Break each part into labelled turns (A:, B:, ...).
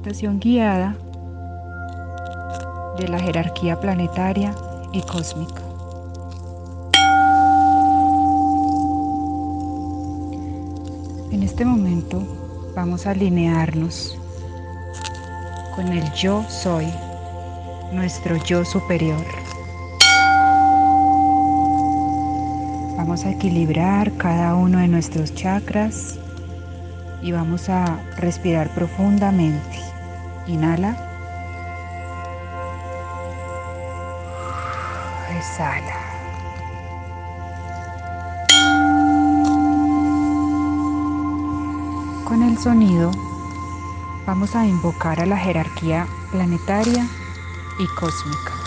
A: meditación guiada de la jerarquía planetaria y cósmica. En este momento vamos a alinearnos con el yo soy, nuestro yo superior. Vamos a equilibrar cada uno de nuestros chakras y vamos a respirar profundamente. Inhala. Exhala. Con el sonido vamos a invocar a la jerarquía planetaria y cósmica.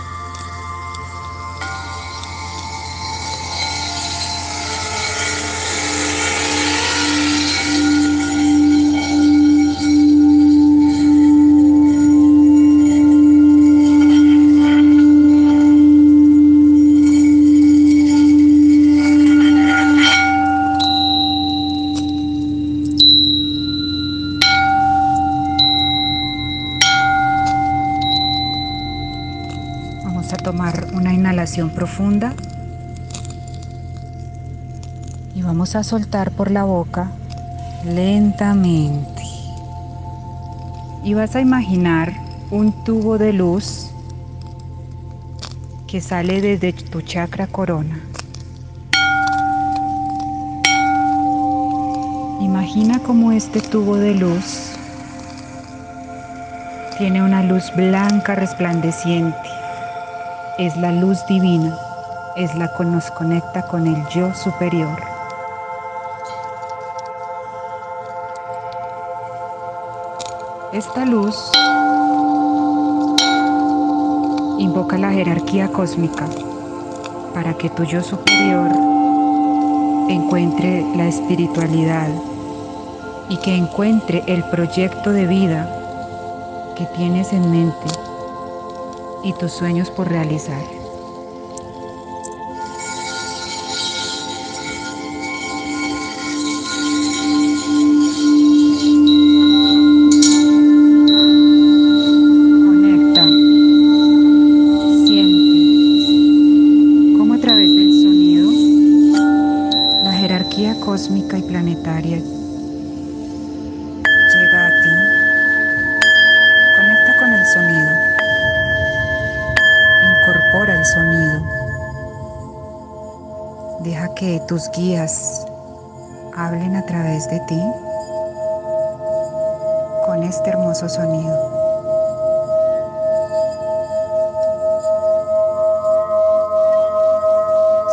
A: Tomar una inhalación profunda y vamos a soltar por la boca lentamente. Y vas a imaginar un tubo de luz que sale desde tu chakra corona. Imagina cómo este tubo de luz tiene una luz blanca resplandeciente es la luz divina, es la que nos conecta con el yo superior. Esta luz invoca la jerarquía cósmica para que tu yo superior encuentre la espiritualidad y que encuentre el proyecto de vida que tienes en mente y tus sueños por realizar. Conecta, siente cómo a través del sonido la jerarquía cósmica y planetaria llega a ti. Conecta con el sonido sonido. Deja que tus guías hablen a través de ti con este hermoso sonido.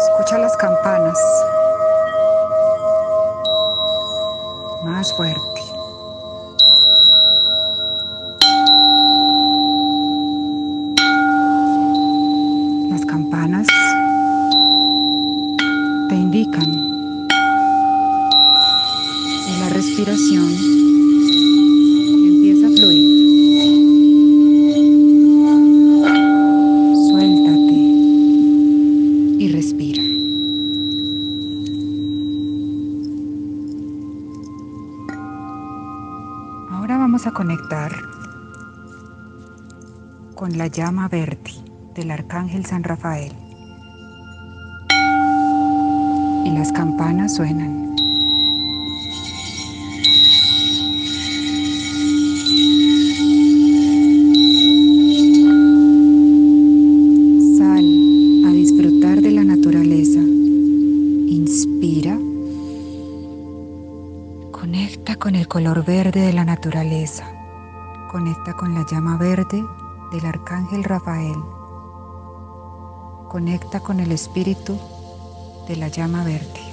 A: Escucha las campanas. Más fuerte. A conectar con la llama verde del Arcángel San Rafael. Y las campanas suenan. Sal a disfrutar de la naturaleza. Inspira. Conecta con el color verde de la naturaleza. Conecta con la llama verde del Arcángel Rafael. Conecta con el espíritu de la llama verde.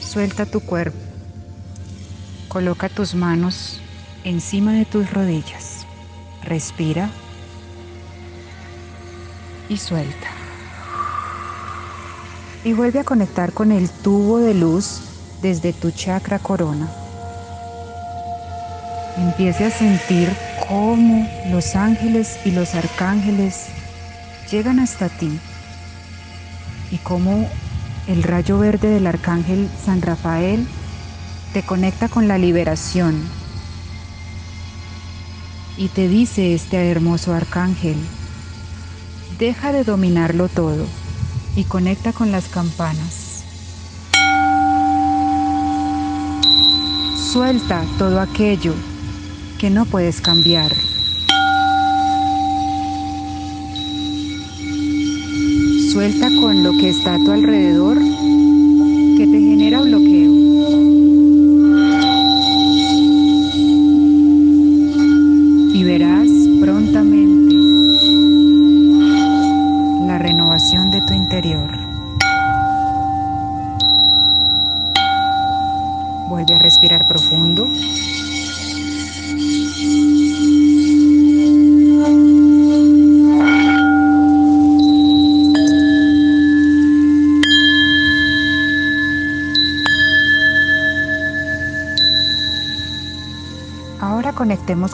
A: Suelta tu cuerpo. Coloca tus manos encima de tus rodillas. Respira y suelta. Y vuelve a conectar con el tubo de luz desde tu chakra corona. Empiece a sentir cómo los ángeles y los arcángeles llegan hasta ti y cómo el rayo verde del arcángel San Rafael te conecta con la liberación y te dice este hermoso arcángel, deja de dominarlo todo y conecta con las campanas. Suelta todo aquello que no puedes cambiar. Suelta con lo que está a tu alrededor que te genera bloqueo.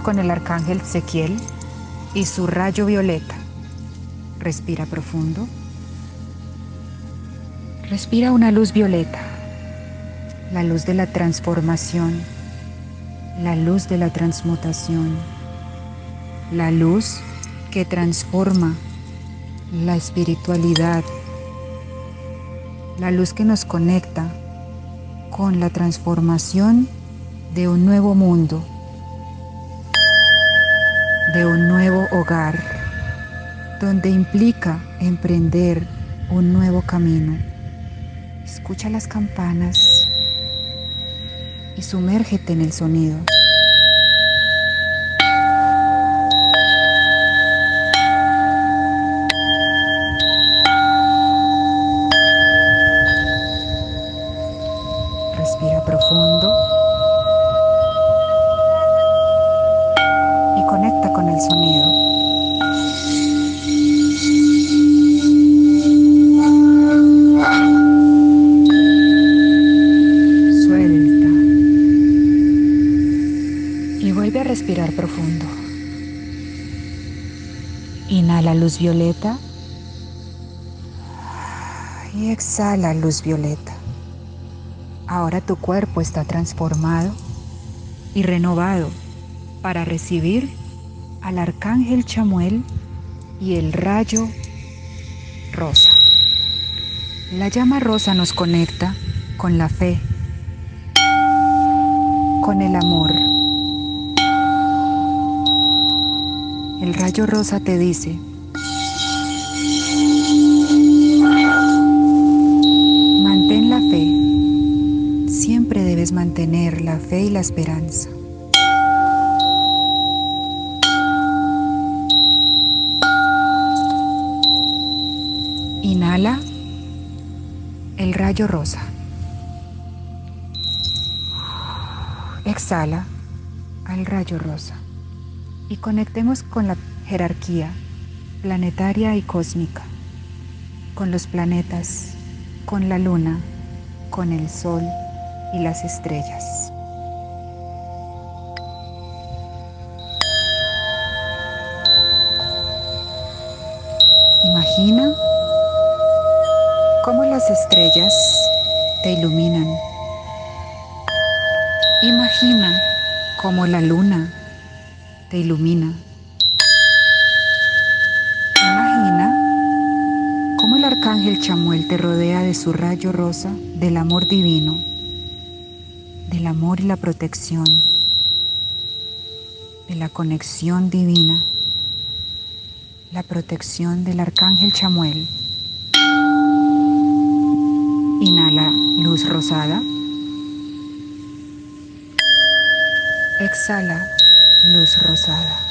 A: Con el arcángel Ezequiel y su rayo violeta. Respira profundo. Respira una luz violeta, la luz de la transformación, la luz de la transmutación, la luz que transforma la espiritualidad, la luz que nos conecta con la transformación de un nuevo mundo de un nuevo hogar, donde implica emprender un nuevo camino. Escucha las campanas y sumérgete en el sonido. Sonido. Suelta. Y vuelve a respirar profundo. Inhala luz violeta. Y exhala luz violeta. Ahora tu cuerpo está transformado y renovado para recibir al arcángel Chamuel y el rayo rosa. La llama rosa nos conecta con la fe, con el amor. El rayo rosa te dice, mantén la fe, siempre debes mantener la fe y la esperanza. El rayo rosa. Exhala al rayo rosa y conectemos con la jerarquía planetaria y cósmica, con los planetas, con la luna, con el sol y las estrellas. Imagina cómo las estrellas te iluminan. Imagina cómo la luna te ilumina. Imagina cómo el arcángel Chamuel te rodea de su rayo rosa del amor divino, del amor y la protección, de la conexión divina, la protección del arcángel Chamuel Inhala luz rosada. Exhala luz rosada.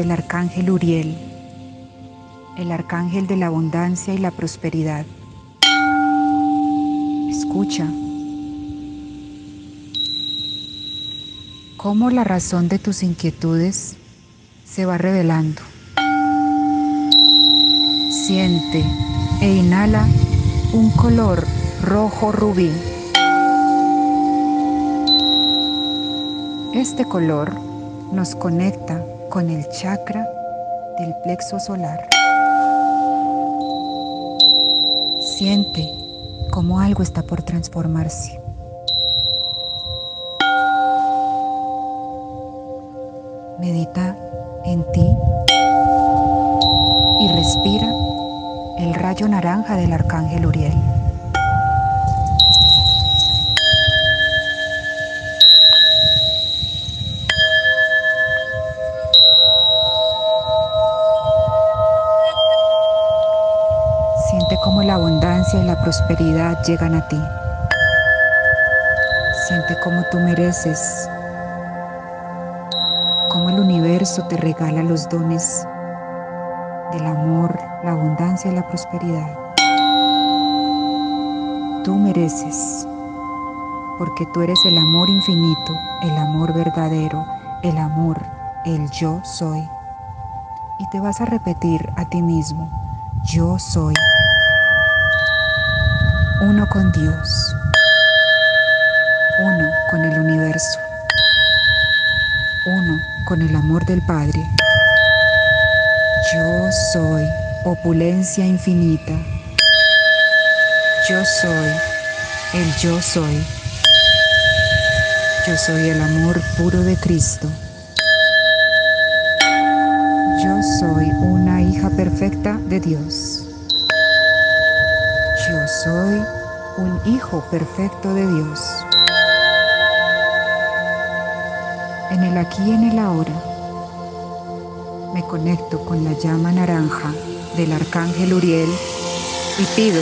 A: Del arcángel Uriel, el arcángel de la abundancia y la prosperidad. Escucha cómo la razón de tus inquietudes se va revelando. Siente e inhala un color rojo rubí. Este color nos conecta con el chakra del plexo solar. Siente como algo está por transformarse. Medita en ti y respira el rayo naranja del arcángel Uriel. Cómo la abundancia y la prosperidad llegan a ti. Siente cómo tú mereces, cómo el universo te regala los dones del amor, la abundancia y la prosperidad. Tú mereces, porque tú eres el amor infinito, el amor verdadero, el amor, el yo soy. Y te vas a repetir a ti mismo, yo soy uno con Dios, uno con el universo, uno con el amor del Padre. Yo soy opulencia infinita. Yo soy el yo soy. Yo soy el amor puro de Cristo. Yo soy una hija perfecta de Dios. Yo soy un hijo perfecto de Dios. En el aquí y en el ahora me conecto con la llama naranja del arcángel Uriel y pido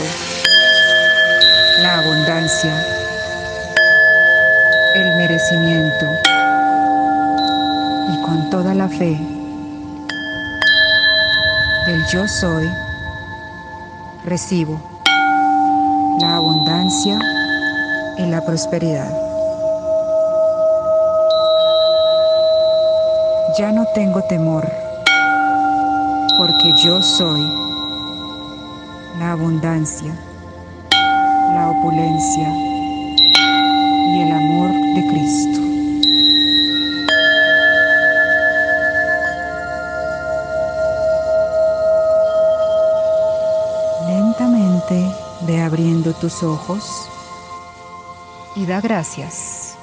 A: la abundancia, el merecimiento y con toda la fe del yo soy, recibo la abundancia y la prosperidad. Ya no tengo temor porque yo soy la abundancia, la opulencia y el amor de Cristo. Ojos y da gracias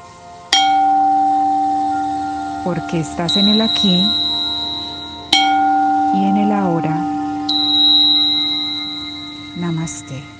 A: porque estás en el aquí y en el ahora. Namaste.